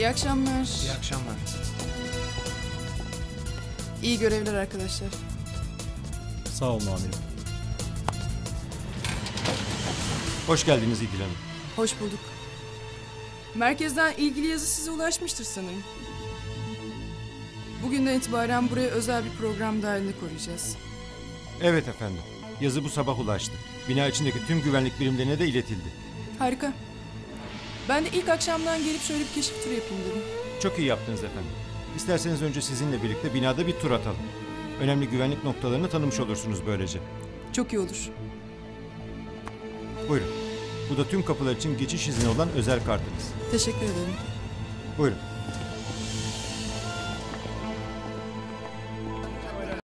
İyi akşamlar. İyi akşamlar. İyi görevler arkadaşlar. Sağ olun amirim. Hoş geldiniz İdil Hanım. Hoş bulduk. Merkezden ilgili yazı size ulaşmıştır sanırım. Bugünden itibaren buraya özel bir program dahilinde koruyacağız. Evet efendim. Yazı bu sabah ulaştı. Bina içindeki tüm güvenlik birimlerine de iletildi. Harika. Ben de ilk akşamdan gelip şöyle bir keşif turu yapayım dedim. Çok iyi yaptınız efendim. İsterseniz önce sizinle birlikte binada bir tur atalım. Önemli güvenlik noktalarını tanımış olursunuz böylece. Çok iyi olur. Buyurun. Bu da tüm kapılar için geçiş izni olan özel kartınız. Teşekkür ederim. Buyurun.